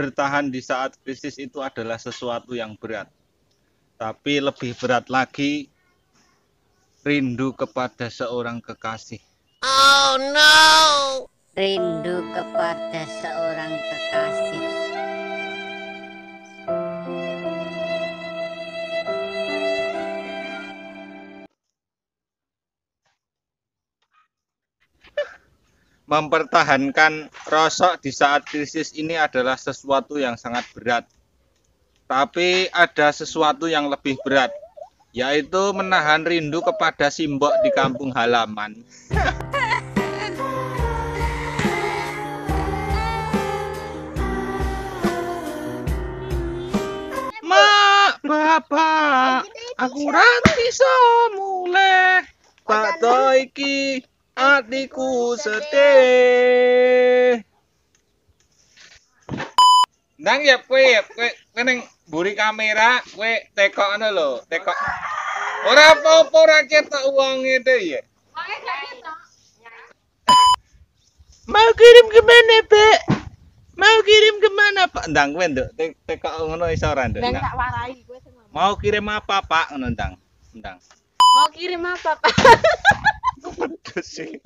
bertahan di saat krisis itu adalah sesuatu yang berat. Tapi lebih berat lagi rindu kepada seorang kekasih. Oh no! Rindu kepada seorang kekasih. Mempertahankan rosok di saat krisis ini adalah sesuatu yang sangat berat. Tapi ada sesuatu yang lebih berat, yaitu menahan rindu kepada simbok di kampung halaman. Mak, bapak, aku ranti mulai. Pak iki atiku sedih. Nang ya kowe ya kowe kowe ning mburi kamera kowe tekokno lho, tekok. Ora apa-apa ora ketok uange deh ya. Mau kirim ke mana, Pak? Mau kirim ke mana, Pak? Ndang kowe nduk te- tekok ngono iso ora nduk? Dan Ndang? tak warai. Mau kirim apa, Pak? Ngono ndang. Ndang. Mau kirim apa, Pak? sí.